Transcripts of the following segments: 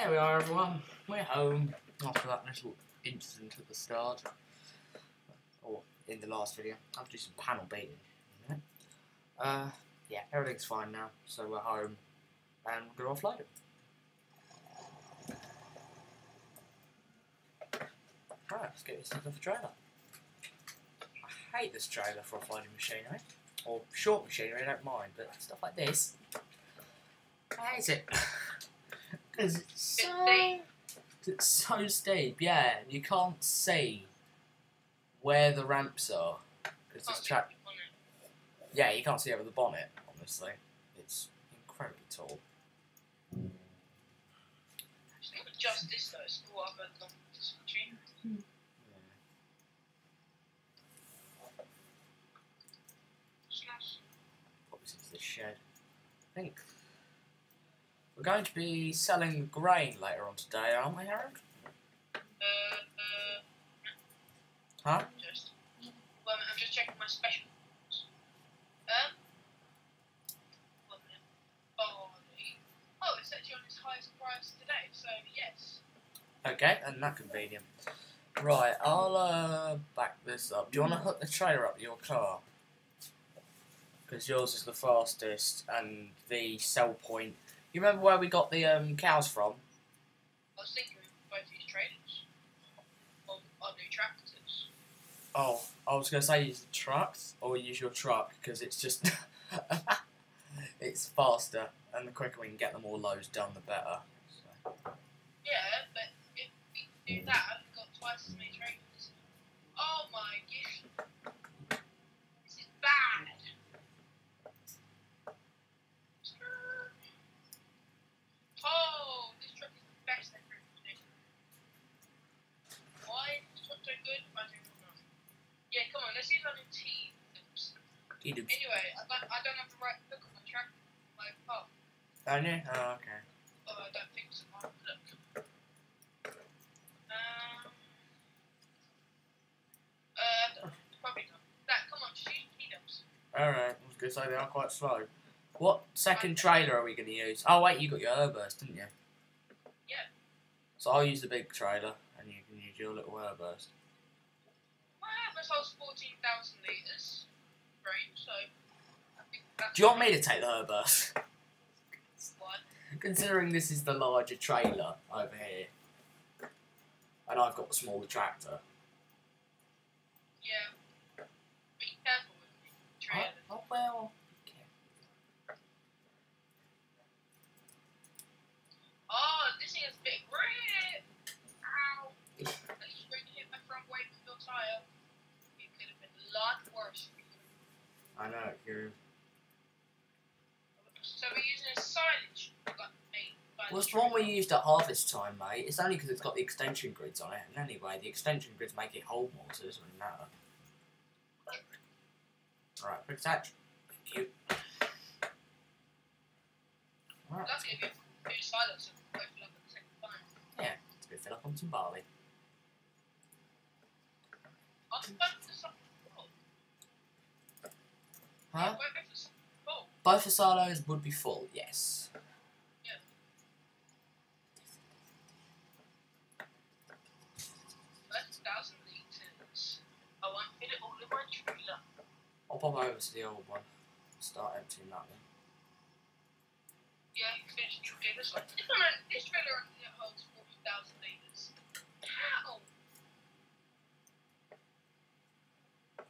There we are, everyone. We're home after that little incident at the start, or in the last video. I have to do some panel beating. Uh, yeah, everything's fine now, so we're home and we're going to offload. Right, let's get this into the trailer. I hate this trailer for offloading machinery, or short machinery, I don't mind, but stuff like this, I hate it. Because it's so, steep. it's so steep, yeah, you can't see where the ramps are. Because this track, yeah, you can't see over the bonnet, honestly. It's incredibly tall. Hmm. It's not just this though, it's all other than this machinery. It's nice. What into the shed? I think we're going to be selling grain later on today, aren't we, Harold? Uh, uh, Huh? just. Well, I'm just checking my specials. Um. One minute. Barley. Oh, it's actually on its highest price today, so yes. Okay, and that convenient. Right, I'll uh, back this up. Do you want to hook the trailer up to your car? Because yours is the fastest, and the sell point. You remember where we got the um, cows from? I was thinking both these traders. Or our new tractors. Oh, I was going to say use the trucks or use your truck because it's just it's faster and the quicker we can get them all loads done, the better. So. Yeah, but if we do that, we've got twice as many traders. 2010. He did. Anyway, I don't, I don't have the right look on the track my pop. Don't? Oh, okay. Oh, I don't think so. Um, uh, probably not. That, come on. Alright, I was going to say they are quite slow. What second trailer are we going to use? Oh, wait, you got your airburst, didn't you? Yeah. So I'll use the big trailer, and you can use your little airburst. My holds 14,000 litres range, so I think that's Do you want me to take the one. Considering this is the larger trailer over here, and I've got the smaller tractor. Yeah. Be careful with me. Trailer. Oh, oh, well. Oh, this thing a big grip. Ow. At least when you hit my front weight with your tyre, it could have been a lot worse. I know, you're. So we're using a silage. Like, made by Well, the it's the one we used at harvest time, mate. It's only because it's got the extension grids on it. And anyway, the extension grids make it hold more, so it doesn't really matter. Alright, quick attach. Thank you. Alright, Lucky if you do silence and both look at the same time. let's go fill up on some barley. I'll go for some. Oh, Huh? I'll go for some. Both the silos would be full, yes. 30,000. I won't fit it all in my trailer. I'll pop over to the old one. Start emptying that one. Yeah, you finished trailer. So, no, no, this trailer only holds 40,000 litres. How?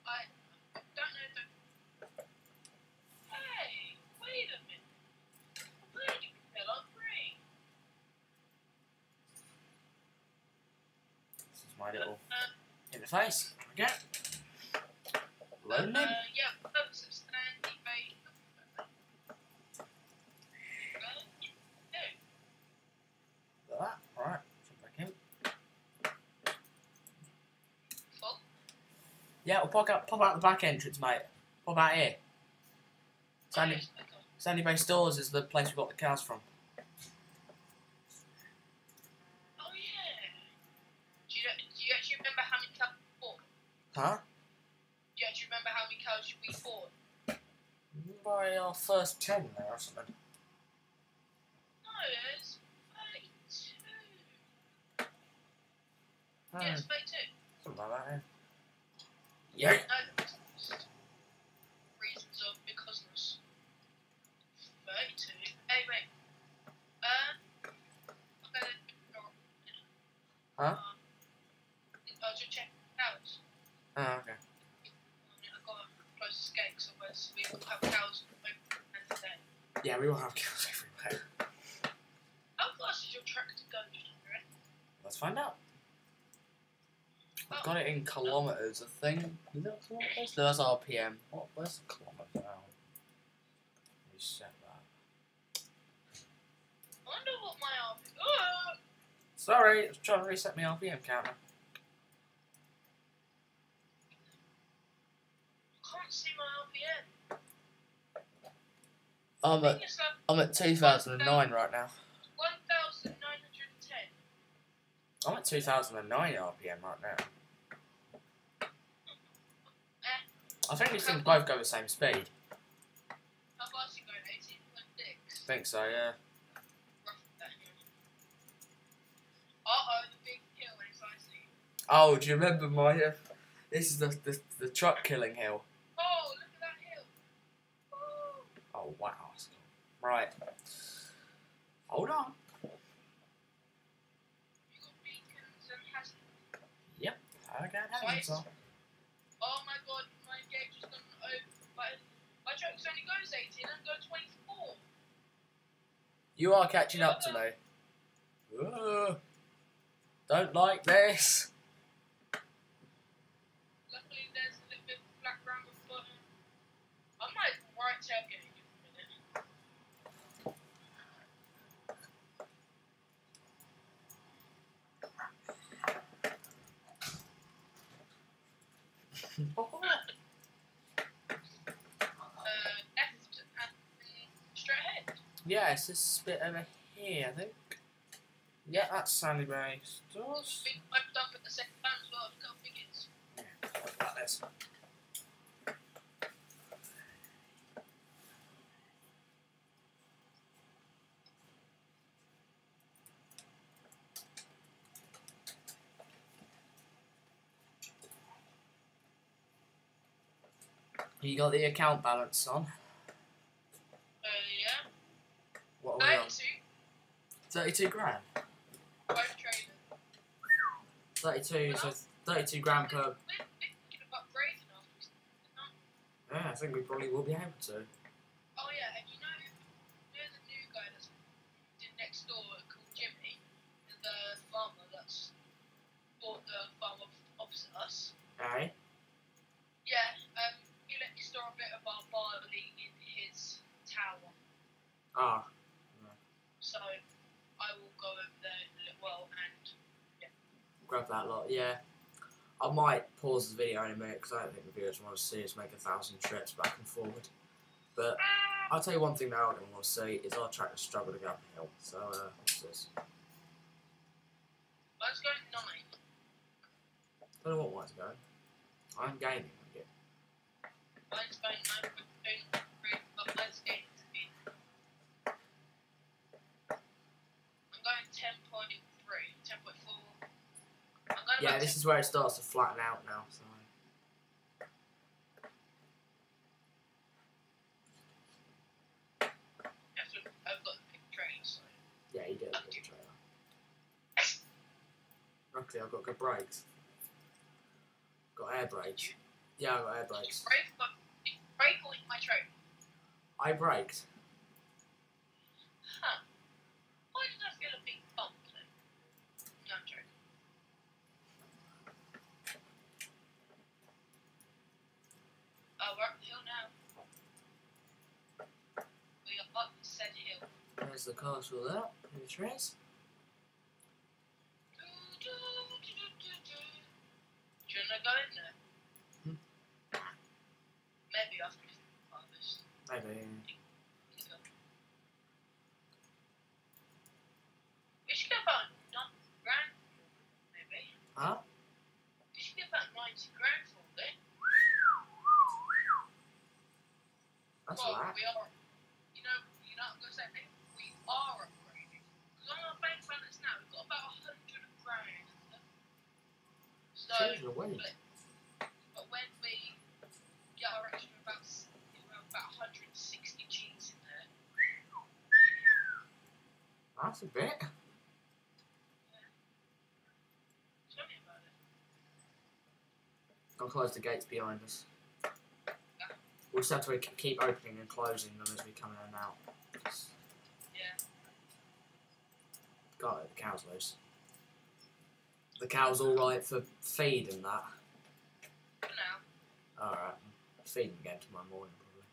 I don't know the. Hey, wait a minute. Where did you fill up green? This is my little Uh, interface. There we go. Loading uh, yeah, that's a standy bait. Uh, no. Like that. Alright, jump back in. Full. Yeah, we'll pop out, pop out the back entrance, mate. Pop out here. Oh, Sandy, yes. Sandy Bay Stores is the place we got the cars from. Oh yeah. Do you, do you actually remember how many cows we bought? Huh? Do you remember how many cows we bought? By our first ten there or something. No, there's 32. Oh, Yeah, it's 32. something like that. Yeah. Yeah. No, reasons of because 32. Hey, wait. Um, okay. Huh? Um, I was just checking cows. Oh, okay. I got a close escape, so where's- we will have cows open and today. Yeah, we all have kills everywhere. How fast is your tractor going, just wondering? Let's find out. I've got it in kilometres, I think. Is that kilometres? No, that's RPM. What, where's the kilometre now? Reset that. I wonder what my. Oh! Sorry, I was trying to reset my RPM counter. I can't see my RPM. I'm at, like um, I'm at 2009 right now. 1,910. I'm at 2009 RPM right now. I think these things both go the same speed. How fast you going? 18.6. I think so, yeah. Hill. Uh-oh, the big hill. Oh, do you remember my. Uh, this is the, the, the truck killing hill. Oh, look at that hill. Oh. Oh, wow. Right. Hold on. You got beacons and has I got hands on. Trucks only goes 18 and go 24. You are catching up to me. Whoa. Don't like this. Luckily, there's a little bit of black around the bottom. I might right tailgate you for a minute. Uh, yeah, it's this bit over here, I think. Yeah, that's Sandy Bay stores. Big wiped up at the same time as well. Look how big it is. Like this. You got the account balance on. Uh, yeah. What are we on? 92. 32 grand. Both traders. 32, so 32 grand per. We're thinking of upgrading after we Yeah, I think we probably will be able to. That lot. Yeah, I might pause the video in a minute because I don't think the viewers want to see us make a thousand trips back and forward. But I'll tell you one thing that I don't want to see is our tractor struggle to go up a hill. So uh, what's this? mine's going nine. I don't know what one's going. I'm gaining. Yeah. Mine's going nine point two three, but mine's getting speed. I'm going ten point three, ten point four. I'm going yeah, this is where it starts to flatten out now. So After I've got the big train, so yeah, you did a good trailer. Luckily, I've got good brakes. Got air brakes. Yeah, I got air you brakes. brake, you brake on my train. I braked. Huh. Why did I feel a big bump then? No, I'm joking. Oh, we're up the hill now. We are up said hill. The castle there. In the. Do, do, do, do, do, do. Do you wanna go in there? Hmm. Maybe after we harvest. Maybe. We should get about 90 grand, maybe. Huh? We should get about 90 grand for it. That's well, right. we are, you know, you know, I'm going to say, maybe we are upgrading. Because on our bank balance now, we've got about 100 grand. Those are weird. But when we get our extra about s- around about 160 G's in there, That's a bit. tell me about it. I'll close the gates behind us. We'll just have to keep opening and closing them as we come in and out. Yeah. Got it, the cow's loose. The cow's alright for feed and that. Now, Alright. Feed them again tomorrow morning, probably.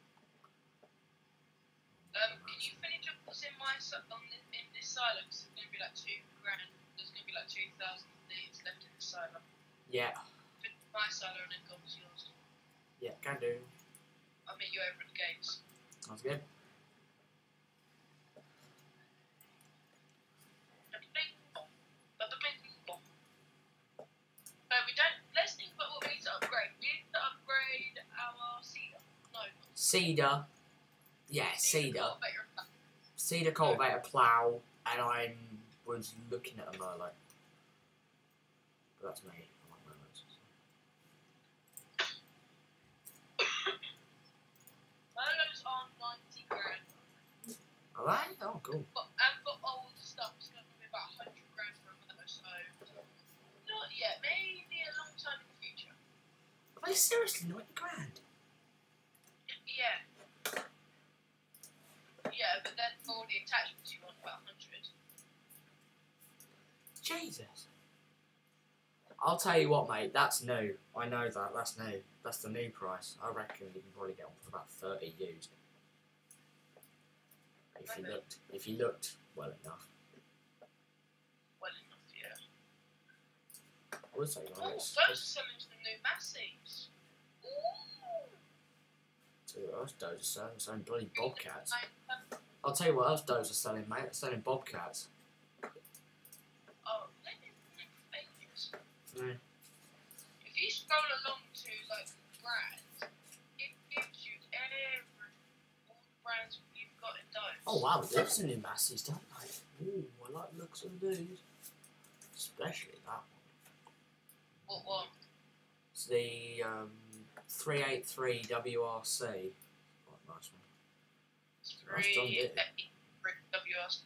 um, can you finish up what's in my on the, this silo? 'Cause it's gonna be like two grand. There's gonna be like 2,000 leads left in this silo. Yeah, Finish my silo and then go yours. yeah, can do. I'll meet you over at the gates. Sounds good. No, we don't. Let's think about what we need to upgrade. We need to upgrade our seeder. No, Seeder. Yeah, seeder. cultivator. Seeder cultivator plough, and I was looking at a Merlo. But that's me. I like Merlos. Merlos are 90 grand. Are they? Oh, cool. But, and for old stuff, it's going to be about 100 grand for a Merlo. So, not yet. Maybe a long time in the future. Are they seriously 90 grand? Yeah. Yeah, but then for all the attachments, you want about 100. Jesus. I'll tell you what, mate. That's new. I know that. That's new. That's the new price. I reckon you can probably get one for about thirty used. If you looked, if you looked well enough. Well enough, yeah. I would say Oh, like those are some of the new Massives. Ooh. to us, those are selling, selling bloody bobcats. I'll tell you what else those are selling, mate. They're selling bobcats. Oh, they didn't make If you scroll along to like brands, it gives you every all the brands you've got in those. Oh wow, they do some new masses, don't they? Ooh, I like looks of these. Especially that one. What one? It's the um, 383 WRC. Quite a nice one. Three didn't it? eight, three WS.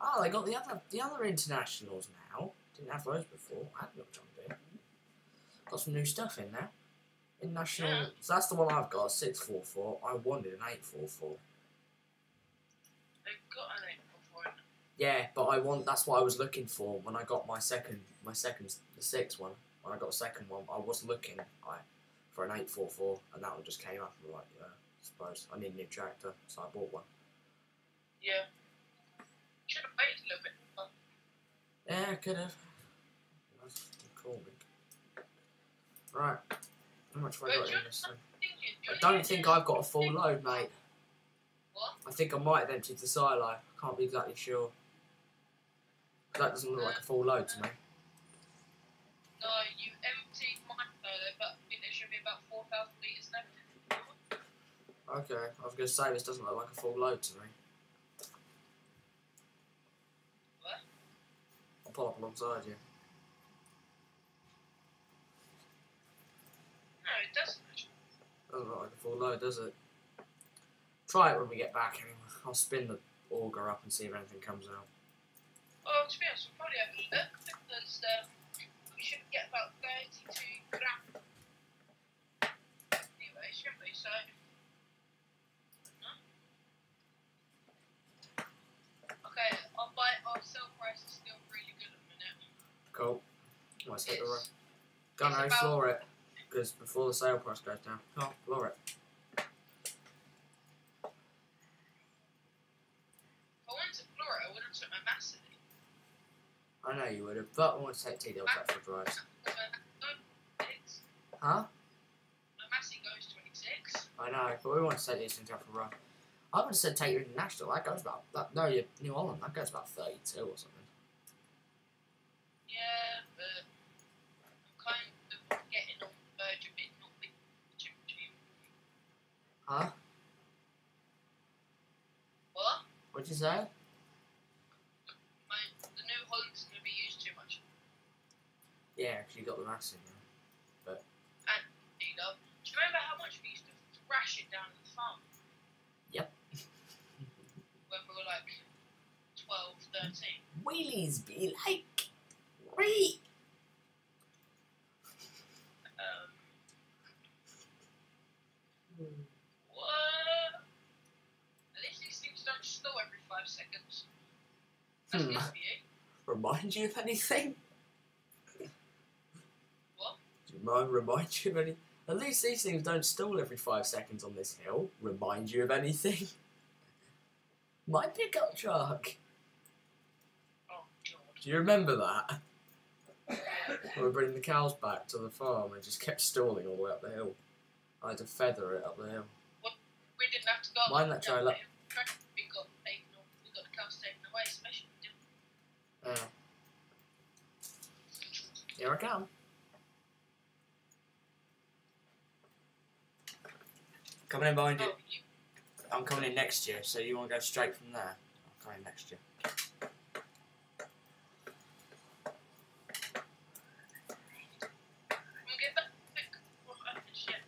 Oh, they got the other the other internationals now. Didn't have those before. I had looked on there. Got some new stuff in there. International. Yeah. So that's the one I've got. Six four four. I wanted an eight four four. They've got an eight four four. Yeah, but I want. That's what I was looking for when I got my second. My second, the sixth one. When I got a second one, I was looking like for an eight four four, and that one just came up. And I'm like, yeah, I suppose I need a new tractor, so I bought one. Yeah. Should have waited a little bit. Yeah, I could have. Cool. Right. How much have I got in this thing? I don't think I've got a full load, mate. What? I think I might have emptied the silo. I can't be exactly sure. That doesn't look like a full load to me. No, you emptied mine earlier, but I think there should be about 4,000 litres left. Okay, I was going to say this doesn't look like a full load to me. What? I'll pull up alongside you. No, it doesn't. Doesn't look like a full load, does it? Try it when we get back anyway. I'll spin the auger up and see if anything comes out. Oh, to be honest, we'll probably have a look because um, we should get about 32 grams. Anyway, shouldn't we? So. Okay, I'll buy our price is still really good at the minute. Cool. Let's hit the road. Gunno, floor it. Because before the sale price goes down. Oh, floor it. I wanted to floor it, I would have took my know you would have, but I want to take T-Dog back for drives. Huh? My massive goes 26. I know, but we want to take these things out for a run. I would have said take your international. That goes about that. No, your New Holland. That goes about thirty-two or something. Yeah, Huh? What? What'd you say? My the new Holland's gonna be used too much. Yeah, because you got the mass in there. But. And, you know, do you remember how much we used to thrash it down at the farm? Yep. when we were like 12, 13. Wheelies be like. Wee! You of anything? What? Do you mind remind you of any? At least these things don't stall every five seconds on this hill. Remind you of anything? My pickup truck. Oh god. Do you remember that? we were bringing the cows back to the farm and just kept stalling all the way up the hill. I had to feather it up the hill. We didn't have to go. Mind that trailer. We got taken. We got the cows taken away, especially. Uh, here I come. Coming in behind you. Oh, you. I'm coming in next year, so you want to go straight from there? I'm coming next year. We'll get back. Shit.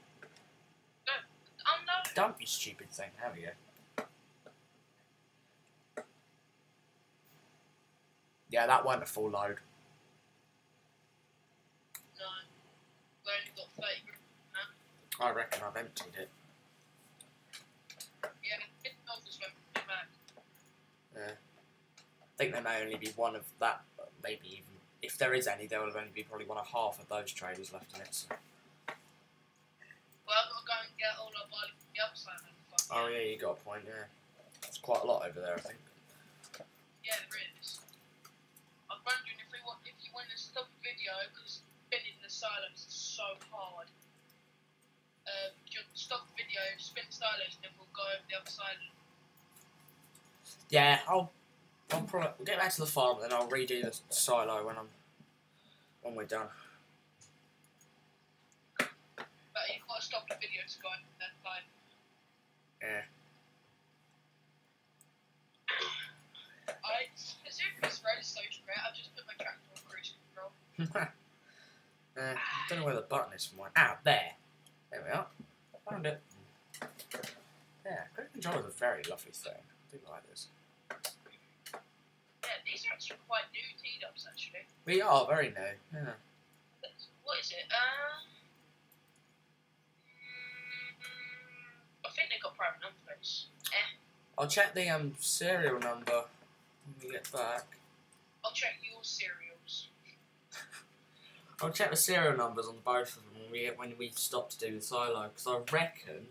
Go. No. Dump you stupid thing. There we go. Yeah, that went a full load. No. We only got thirty. grand. I reckon I've emptied it. Yeah, it just went back. I think there may only be one of that, maybe even if there is any, there will only be probably one of half of those traders left in it. So. Well, I've got to go and get all from the other side of the. Oh yeah, you got a point. Yeah, it's quite a lot over there, I think. Yeah, there is. I'm wondering if we want, if you want to stop the video because spinning the silence is so hard. Um, just stop the video, spin the silos, and then we'll go over the other side. Yeah, I'll. I'll probably we'll get back to the farm, then I'll redo the silo when I'm when we're done. But you've got to stop the video to go over that side. Yeah. I assume this road is so straight. I've just put my tractor on cruise control. uh, I don't know where the button is for mine. Ah, there. There we are. Found it. Yeah, control is a very lovely thing. I do like this. Yeah, these are actually quite new teed ups actually. We are very new. Yeah. What is it? Um, I think they got private number plates. Eh, I'll check the um serial number when we get back. I'll check your cereals. I'll check the serial numbers on both of them when we when we stop to do the silo because I reckon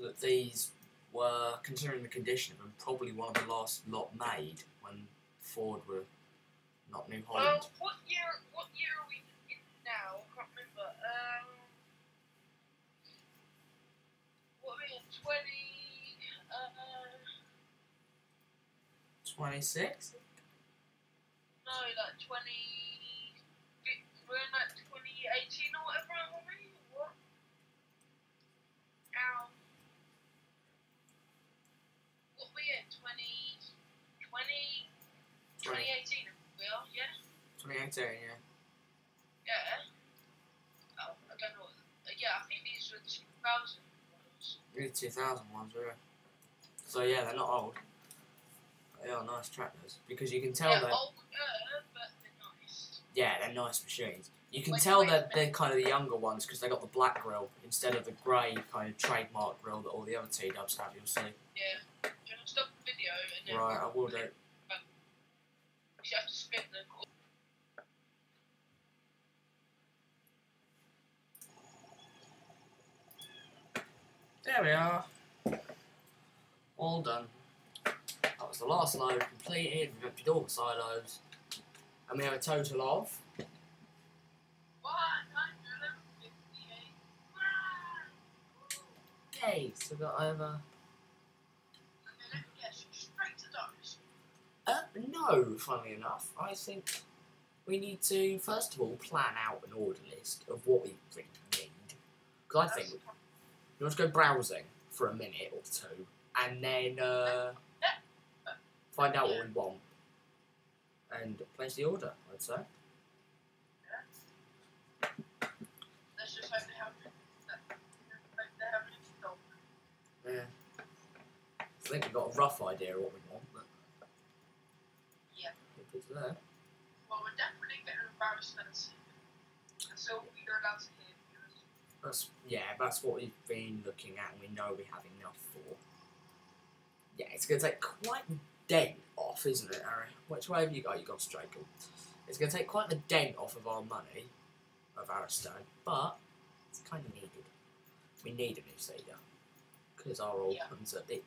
that these were, considering the condition of them, probably one of the last lot made when Ford were not New Holland. Well, what year? What year are we in now? I can't remember. Um, what are we in? Twenty. Uh, Twenty six. no, like twenty. We're in like twenty eighteen or whatever. Aren't we? What? Ow. What are we in? 20, 20, 2018 we are, yeah? Yeah. Yeah. Oh, I don't know. Yeah, I think these were the 2000 ones. Really two thousand ones, yeah. So yeah, they're not old. They are nice tractors because you can tell yeah, that. older, but they're nice. Yeah, they're nice machines. You can Wait, tell wait, that they're kind of the younger ones because they got the black grill instead of the grey kind of trademark grill that all the other T dubs have. You'll see. Yeah. Do you want to stop the video and then Right, I will do. you have to spin the There we are. All done. That was the last load completed. We've emptied all the silos. And we have a total of 158. Yay! So we've got over And then let me guess, straight to those. Uh, no, funnily enough. I think we need to, first of all, plan out an order list of what we really need. Because I think we, we want to go browsing for a minute or two and then uh, find out what we want and place the order, I'd say. Let's just hope they have they have it in stock. Yeah. I think we've got a rough idea of what we want, but It's there. Well, we're definitely getting embarrassed soon. Until we're allowed to hear viewers. That's yeah, that's what we've been looking at, and we know we have enough for. Yeah, it's gonna take quite a dent off, isn't it, Harry? Which way have you got? You got. Cool. It's gonna take quite a dent off of our money, of stone, but it's kind of needed. We need a new seeder because our old Yeah. ones are a bit.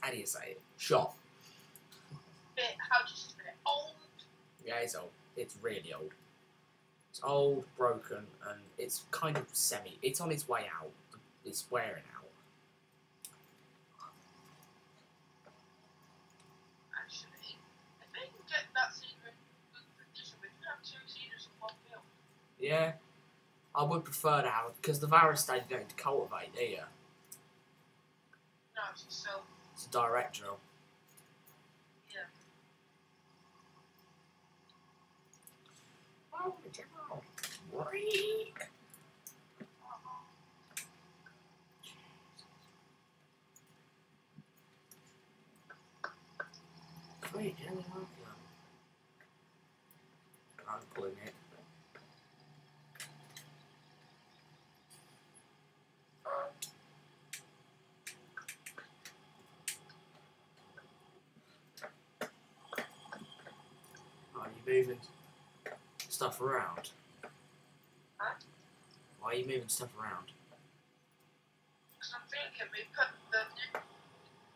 How do you say it? Shot. Bit, how do you say it? Old. Yeah, it's old. It's really old. It's old, broken, and it's kind of semi. It's on its way out. It's wearing out. Actually, if they can get that seeder in good condition, we can have two seeders in one field. Yeah, I would prefer to have because the Väderstad you don't need to cultivate, do you? No, it's just so. It's a direct drill. Yeah. General. Freak. Wait, how did I go? Pulling it. Oh, Are you moving stuff around? Why are you moving stuff around? Because I'm thinking we put the new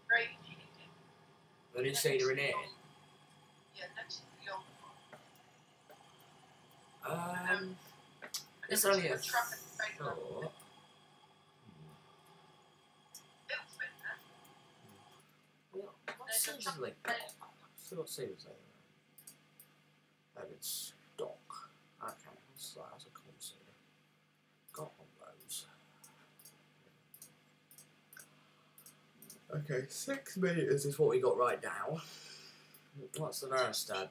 gravy in. The new seeder in here. Yeah, next to the old one. Um, And it's only a put the truck in the back of it. thought. It'll fit there. What, what There's a seeders truck are they there. got? See what seeders they are. Oh, it's stock. Okay, what's that? That's a cool seeder. Got one of those. Okay, six meters is what we got right now. What's the Väderstad?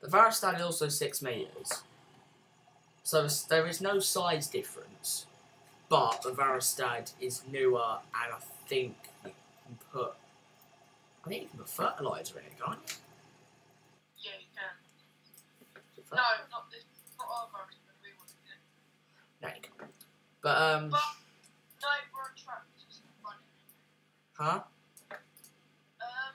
The Väderstad is also six meters. So there's- no size difference, but the Väderstad is newer, and I think you can put. I think you can put fertilizer in it, can't you? Yeah, you can. No, not this. Not our that we want to do. No, you can't. But um, But no, we're on track. Just running. Huh? Um,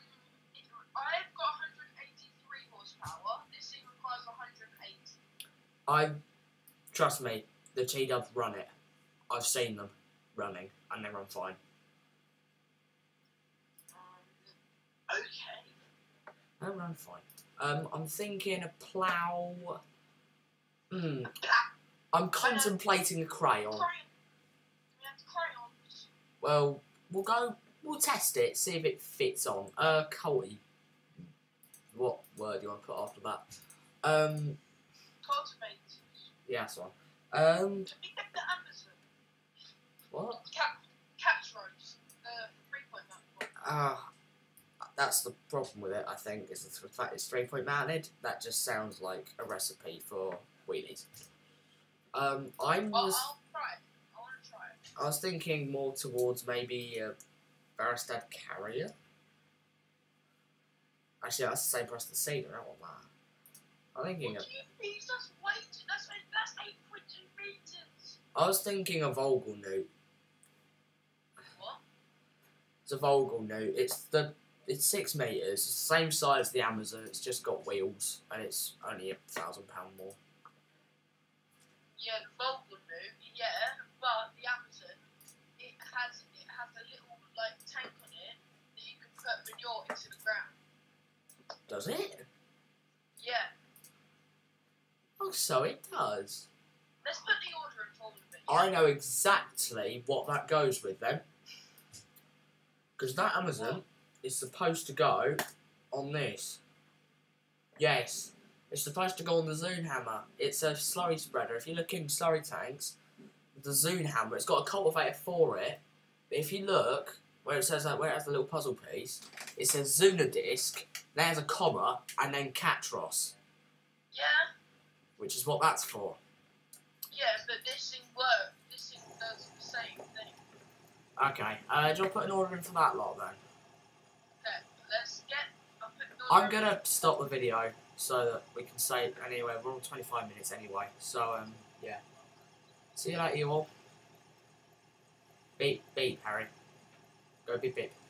I've got 183 horsepower. This thing requires 180. I trust me, the T Dubs run it. I've seen them running, and they run fine. Um, okay. They run fine. Um, I'm thinking a plough. Hmm. I'm contemplating a crayon. Crayon. We have crayons. Well, we'll go. We'll test it, see if it fits on. Uh, Colty. What word do you want to put after that? Um, Cultivators. yeah, that's one. Um, Can we get the Amazone? what? Cat, rose. The three point one. Ah, that's the problem with it. I think is the fact it's three point mounted. That just sounds like a recipe for wheelies. Um, I'm. Well, was I'll try it. I want to try it. I was thinking more towards maybe a Väderstad carrier. Actually, that's the same price as the Seeder. I want that. I'm thinking of. do you mean? That's. That's. That's eight point two meters. I was thinking of Vogelnut. What? It's a Vogelnut. It's the it's six meters. It's the same size as the Amazone. It's just got wheels, and it's only a thousand pound more. Yeah, the Volvo yeah, but the Amazone, it has it has a little like tank on it that you can put manure into the ground. Does it? Yeah, Oh, so it does. let's put the order in for them. bit, I know exactly what that goes with then. Because that Amazone is supposed to go on this. Yes, it's supposed to go on the Zunhammer. It's a slurry spreader. If you look in slurry tanks, the Zunhammer, it's got a cultivator for it. But if you look where it says that, where it has the little puzzle piece, it says Zuna disc, then there's a comma, and then Catros, Yeah, which is what that's for. yeah, but this thing works. This thing does the same thing. Okay, uh, do you want to put an order in for that lot then? Okay, let's get. I'll put the I'm gonna stop the video so that we can say anyway. We're on 25 minutes anyway, so um, yeah. See you later, you all. Beep, beep, Harry. Go beep, beep.